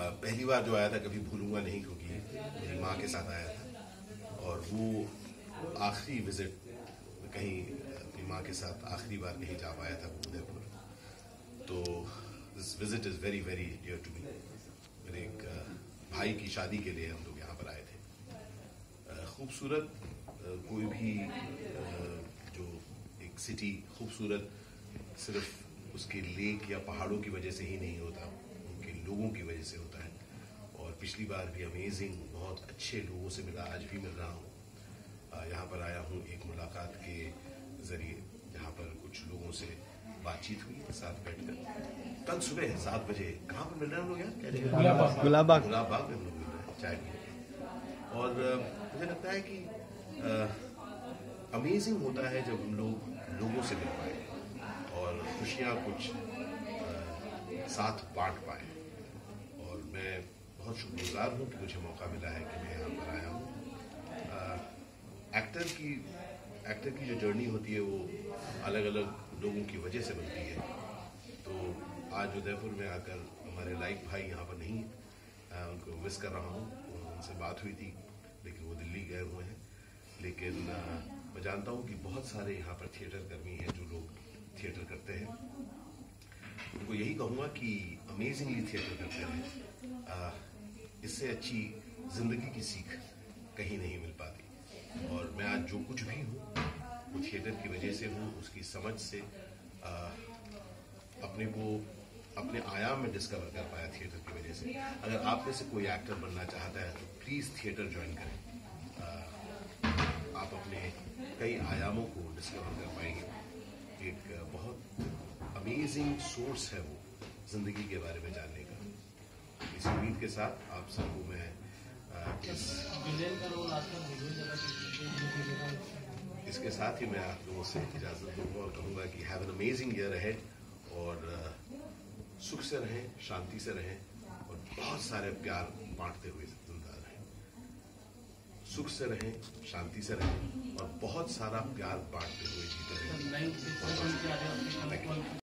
पहली बार जो आया था, कभी भूलूँगा नहीं क्योंकि मेरी माँ के साथ आया था। और वो आखिरी विज़िट कहीं अपनी माँ के साथ आखिरी बार कहीं जा पाया था उदयपुर। तो this visit is very very dear to me मेरे एक भाई की शादी के लिए हम लोग यहाँ पर आए थे। खूबसूरत कोई भी जो एक सिटी खूबसूरत, सिर्फ़ उसके लेक या पहाड़ों की वजह से ही नहीं होता। लोगों की वजह से होता है। और पिछली बार भी अमेजिंग बहुत अच्छे लोगों से मिला आज भी मिल रहा हूँ। यहाँ पर आया हूँ एक मुलाकात के ज़रिए जहाँ पर कुछ लोगों से बातचीत हुई साथ बैठकर। कल सुबह सात बजे कहाँ पर मिल रहे हैं हम लोग यार? गुलाब बाग में हम लोग मिल रहे हैं चाय पी और मुझे लगता है कि अमेजिंग होता है जब हम लोग लोगों से मिल पाए और खुशियाँ कुछ आ, साथ बांट पाए। मैं बहुत शुक्रगुजार हूँ कि मुझे मौका मिला है कि मैं यहाँ पर आया हूँ। एक्टर की एक्टर की जो जर्नी होती है वो अलग अलग लोगों की वजह से बनती है। तो आज उदयपुर में आकर हमारे लाइक भाई यहाँ पर नहीं आ, उनको मिस कर रहा हूँ। उनसे बात हुई थी लेकिन वो दिल्ली गए हुए हैं। लेकिन आ, मैं जानता हूँ कि बहुत सारे यहाँ पर थिएटर कर्मी हैं जो लोग थिएटर करते हैं। उनको यही कहूँगा कि अमेजिंगली थिएटर करते हैं। इससे अच्छी ज़िंदगी की सीख कहीं नहीं मिल पाती। और मैं आज जो कुछ भी हूँ वो थिएटर की वजह से हूँ उसकी समझ से आ, अपने को अपने आयाम में डिस्कवर कर पाया थिएटर की वजह से। अगर आप में से कोई एक्टर बनना चाहता है तो प्लीज़ थिएटर ज्वाइन करें। आ, आप अपने कई आयामों को डिस्कवर कर पाएँगे। अमेजिंग सोर्स है वो ज़िंदगी के बारे में जानने का। इस उम्मीद के साथ आप सबको मैं इस इसके साथ ही मैं आप लोगों से इजाज़त दूँगा और कहूँगा कि have an amazing year ahead और सुख से रहें शांति से रहें और बहुत सारे प्यार बांटते हुए ज़िंदा रहें। सुख से रहें शांति से रहें और बहुत सारा प्यार बांटते हुए जीते रहें।